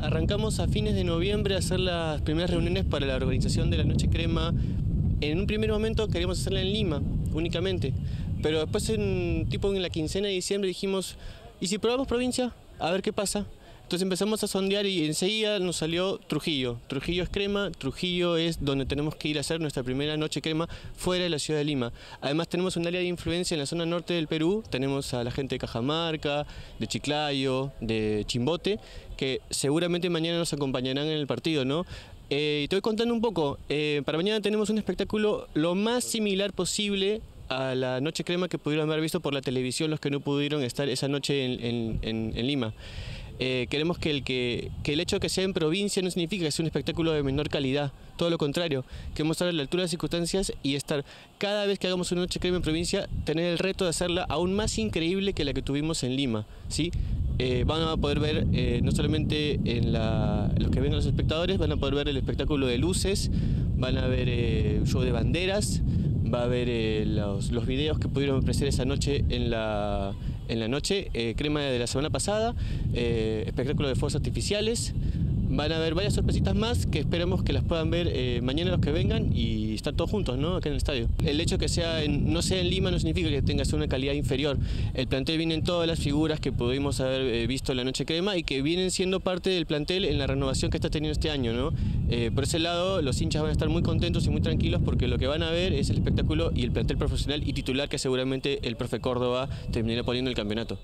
Arrancamos a fines de noviembre a hacer las primeras reuniones para la organización de la Noche Crema. En un primer momento queríamos hacerla en Lima, únicamente. Pero después, en, tipo en la quincena de diciembre, dijimos, ¿y si probamos provincia? A ver qué pasa. Entonces empezamos a sondear y enseguida nos salió Trujillo. Trujillo es crema, Trujillo es donde tenemos que ir a hacer nuestra primera noche crema fuera de la ciudad de Lima. Además tenemos un área de influencia en la zona norte del Perú, tenemos a la gente de Cajamarca, de Chiclayo, de Chimbote, que seguramente mañana nos acompañarán en el partido, ¿no? Eh, te voy contando un poco, eh, para mañana tenemos un espectáculo lo más similar posible a la Noche Crema que pudieron haber visto por la televisión los que no pudieron estar esa noche en Lima. Eh, queremos que el, que, el hecho de que sea en provincia no significa que sea un espectáculo de menor calidad, todo lo contrario, queremos estar a la altura de las circunstancias y estar cada vez que hagamos una noche crema en provincia, tener el reto de hacerla aún más increíble que la que tuvimos en Lima, ¿sí? Eh, van a poder ver eh, no solamente en los que vengan los espectadores, van a poder ver el espectáculo de luces, van a ver un show de banderas, va a haber eh, los, los, videos que pudieron ofrecer esa noche en la, en la noche, eh, crema de la semana pasada, eh, espectáculo de fuegos artificiales, van a haber varias sorpresitas más que esperemos que las puedan ver eh, mañana los que vengan y estar todos juntos, ¿no? Acá en el estadio. El hecho que sea no sea en Lima no significa que tenga una calidad inferior. El plantel viene en todas las figuras que pudimos haber eh, visto en la Noche Crema y que vienen siendo parte del plantel en la renovación que está teniendo este año, ¿no? Eh, por ese lado, los hinchas van a estar muy contentos y muy tranquilos porque lo que van a ver es el espectáculo y el plantel profesional y titular que seguramente el profe Córdoba terminará poniendo el campeonato.